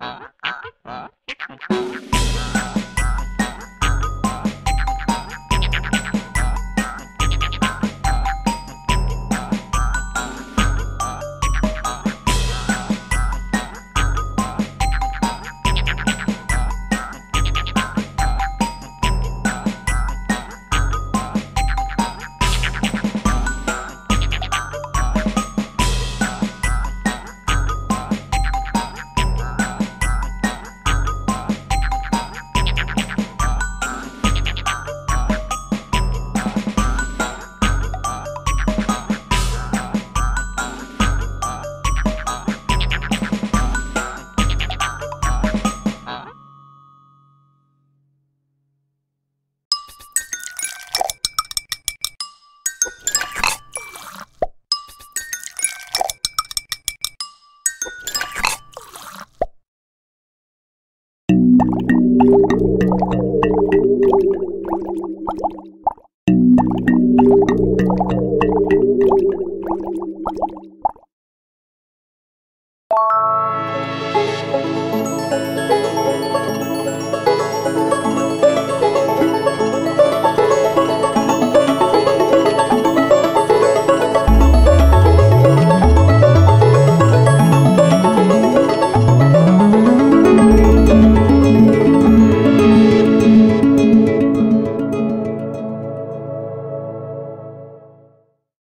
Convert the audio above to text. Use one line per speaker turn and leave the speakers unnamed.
Uh-huh. You